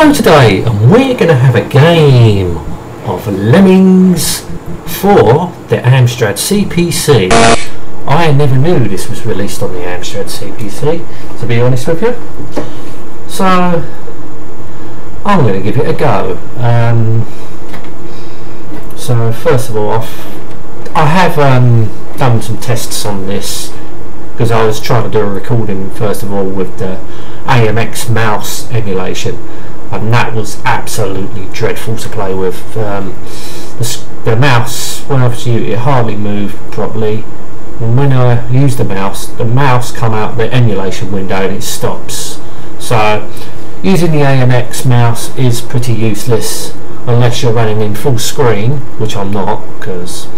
Hello today, and we're going to have a game of Lemmings for the Amstrad CPC. I never knew this was released on the Amstrad CPC, to be honest with you. So, I'm going to give it a go. Um, so, first of all, I've, I have um, done some tests on this because I was trying to do a recording first of all with the AMX mouse emulation and that was absolutely dreadful to play with. Um, the, the, mouse, when I was using it, hardly moved properly. And when I use the mouse, the mouse come out the emulation window and it stops. So using the AMX mouse is pretty useless unless you're running in full screen, which I'm not because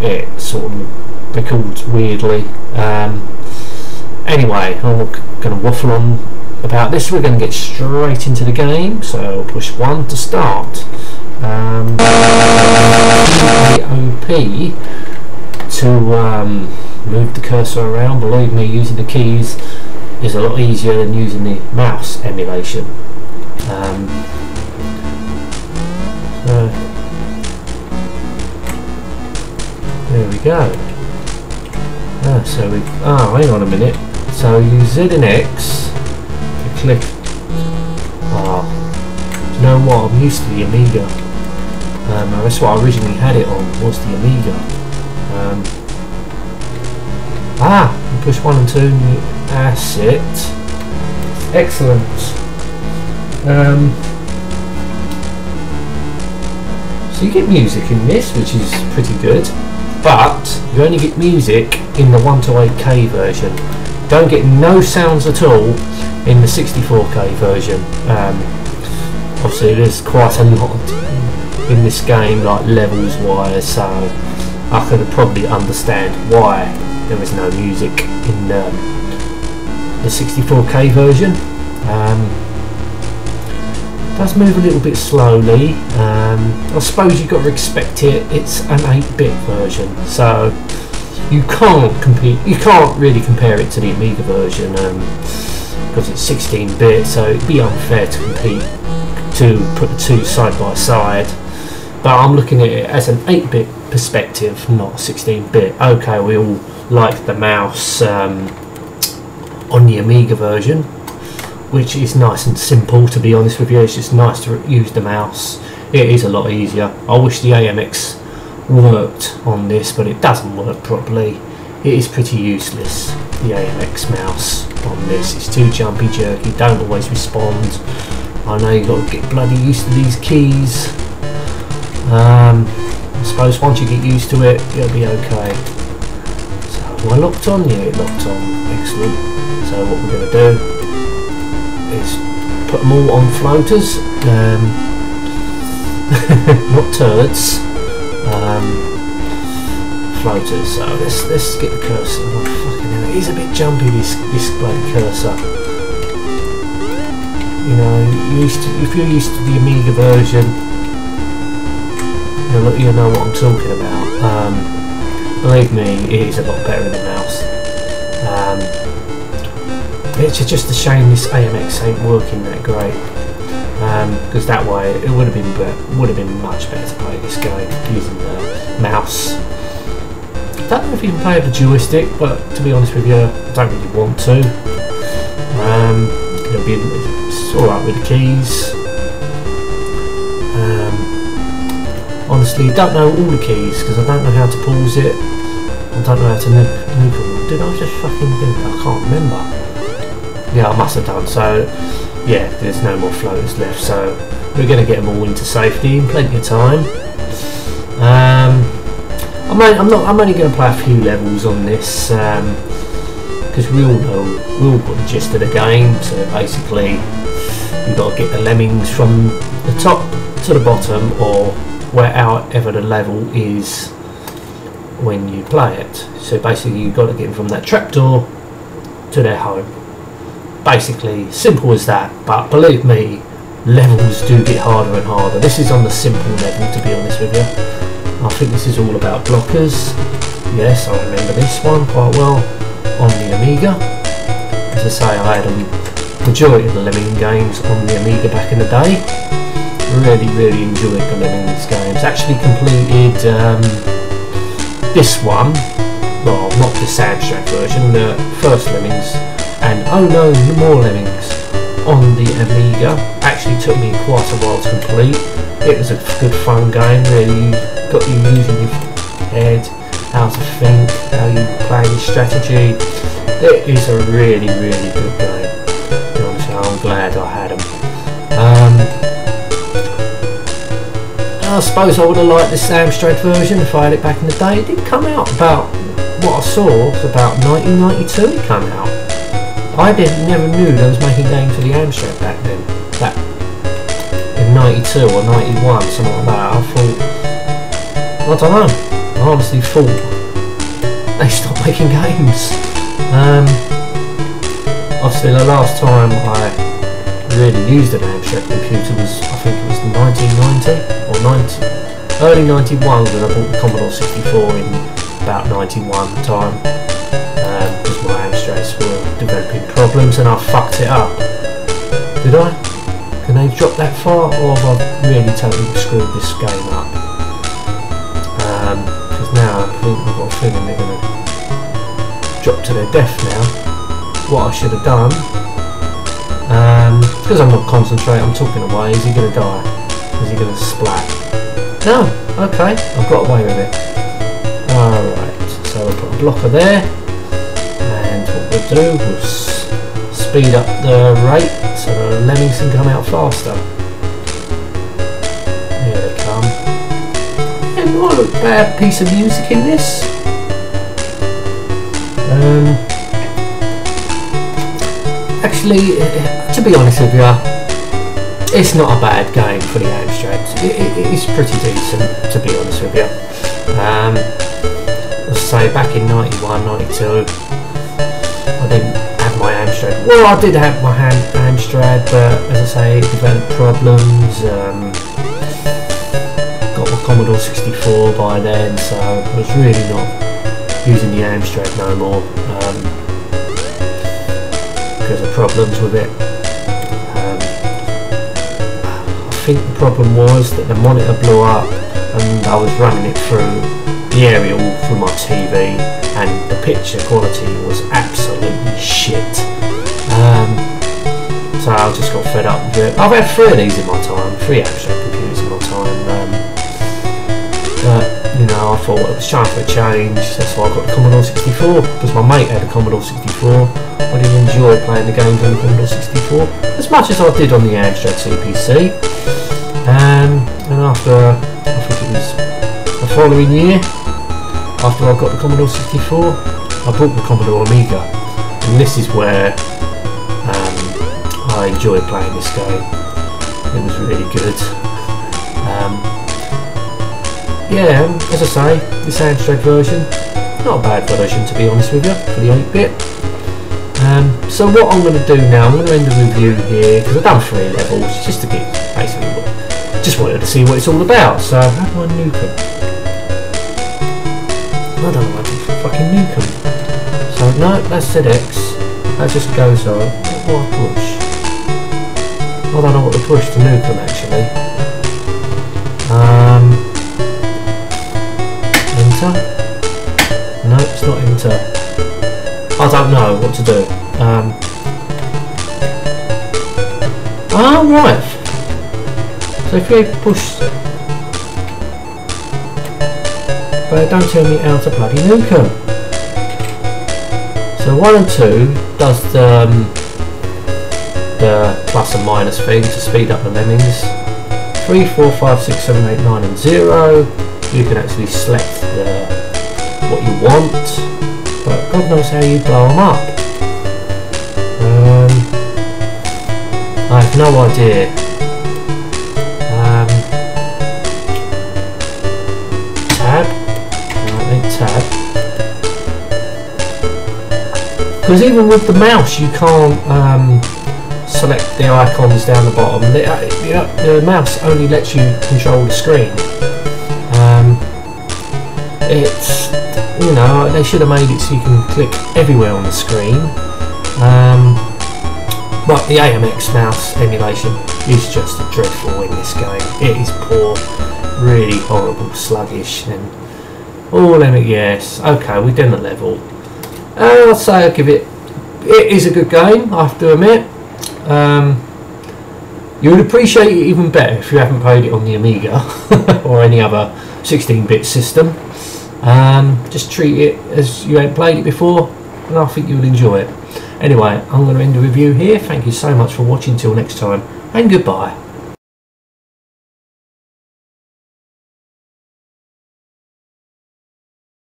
it sort of records weirdly. Um, anyway, I'm not going to waffle on about this. We're going to get straight into the game so push 1 to start. Um, OP to um, move the cursor around. Believe me using the keys is a lot easier than using the mouse emulation. Um, so there we go. Ah, so we oh hang on a minute. So use Z and X click. Ah, oh, you know what? I'm used to the Amiga. Um, that's what I originally had it on, was the Amiga. Um, ah, push one and two, that's it. Excellent. Um, so you get music in this, which is pretty good, but you only get music in the 1 to 8K version. Don't get no sounds at all in the 64k version. Um, obviously there's quite a lot in this game like levels wise so I could probably understand why there is no music in um, the 64k version. Um, does move a little bit slowly. Um, I suppose you've got to expect it. It's an 8-bit version so you can't compete you can't really compare it to the Amiga version um, because it's 16 bit so it'd be unfair to compete to put the two side by side. But I'm looking at it as an 8 bit perspective not 16 bit. Okay we all like the mouse um, on the Amiga version which is nice and simple to be honest with you. It's just nice to use the mouse. It is a lot easier. I wish the AMX worked on this but it doesn't work properly it is pretty useless the AMX mouse on this. It's too jumpy jerky, don't always respond. I know you've got to get bloody used to these keys. Um, I suppose once you get used to it, you'll be okay. So, I locked on? Yeah, it locked on. Excellent. So what we're going to do is put them all on floaters. Um, not turds. Um, floaters. So let's let's get the cursor. Oh, fucking hell, is a bit jumpy this this bloody cursor. You know, used to, if you're used to the Amiga version, you'll, you'll know what I'm talking about. Um, believe me, it is a lot better than the mouse. Um, it's just a shame this AMX ain't working that great. Because um, that way it would have been would have been much better to play this game using the mouse I don't know if you can play with the joystick, but to be honest with you, I don't really want to. Um, it'll be it's alright with the keys. Um, honestly, don't know all the keys because I don't know how to pause it. I don't know how to them. Did I just fucking do it? I can't remember. Yeah, I must have done. So, yeah, there's no more floaters left. So, we're going to get them all into safety in plenty of time. Um, I'm, only, I'm not. I'm only going to play a few levels on this because um, we all know we all got the gist of the game. So basically, you've got to get the lemmings from the top to the bottom, or wherever the level is when you play it. So basically, you've got to get them from that trapdoor to their home. Basically, simple as that. But believe me, levels do get harder and harder. This is on the simple level, to be honest with you. I think this is all about blockers. Yes, I remember this one quite well on the Amiga. As I say, I had them majority of the Lemming games on the Amiga back in the day. Really, really enjoyed the Lemmings games. Actually completed um, this one, well, not the Soundtrack version, the first Lemmings, and no, more Lemmings on the Amiga. Actually took me quite a while to complete. It was a good fun game, really got you using your head, how to think, how you play your strategy. It is a really, really good game. Honestly, I'm glad I had them. Um, I suppose I would have liked the Amstrad version if I had it back in the day. It did come out about what I saw about 1992 it came out. I didn't never knew they was making games for the Amstrad back then. That in 92 or 91, something like that. I thought I don't know. I honestly thought they stopped making games. Um, obviously, the last time I really used an Amstrad computer was, I think it was 1990 or 90, early 91 when I bought the Commodore 64 in about 91 time Amstrads were developing problems and I fucked it up. Did I? Can they drop that far or have I really totally screwed this game up? Because um, now I think I've got a feeling they're going to drop to their death now. What I should have done, because um, I'm not concentrating, I'm talking away, is he going to die? Is he going to splat? No, okay, I've got away with it. Alright, so I'll put a blocker there, do, speed up the rate so the lemmings can come out faster. Here they come. And not a bad piece of music in this. Um, actually, to be honest with you, it's not a bad game for the Amstrad. It, it, it's pretty decent, to be honest with you. Um, say back in 91, 92, I didn't have my Amstrad. Well, I did have my Amstrad, but as I say, developed problems. Um, got my Commodore 64 by then, so I was really not using the Amstrad no more um, because of problems with it. Um, I think the problem was that the monitor blew up and I was running it through the aerial through my TV picture quality was absolutely shit. Um, so I just got fed up with it. I've had three of these in my time, three Amstrad computers in my time. Um, but you know, I thought it was time for a change, that's why I got the Commodore 64, because my mate had a Commodore 64. I didn't enjoy playing the games on the Commodore 64, as much as I did on the Amstrad CPC. Um, and after, I think it was the following year, after I got the Commodore 64, I bought the Commodore Amiga. And this is where um, I enjoyed playing this game. It was really good. Um, yeah, as I say, the Amstrad version, not a bad version to be honest with you, for the 8-bit. Um, so what I'm going to do now, I'm going to end the review here, because I've done three levels, just to get, basically, just wanted to see what it's all about, so how do I nuke them? Don't know to fucking them. So, no, that's ZX, that just goes on, what do I push? I don't know what to push to them actually. Um, enter? No, it's not enter. I don't know what to do. Um, oh, right. So if you push... But don't tell me how to bloody nuke them. So 1 and 2 does the, um, the plus and minus thing to speed up the lemmings. 3, 4, 5, 6, 7, 8, 9 and 0 you can actually select the, what you want, but God knows how you blow them up. Um, I have no idea. Because even with the mouse you can't um, select the icons down the bottom. The, the, the mouse only lets you control the screen it's you know they should have made it so you can click everywhere on the screen um, But the AMX mouse emulation is just dreadful in this game. It is poor, really horrible, sluggish, and all them. Yes, okay, we've done the level. Uh, I'll say I'll give it. It is a good game, I have to admit. Um, you would appreciate it even better if you haven't played it on the Amiga or any other 16-bit system. Um, just treat it as you ain't played it before, and I think you'll enjoy it. Anyway, I'm going to end the review here. Thank you so much for watching. Till next time, and goodbye.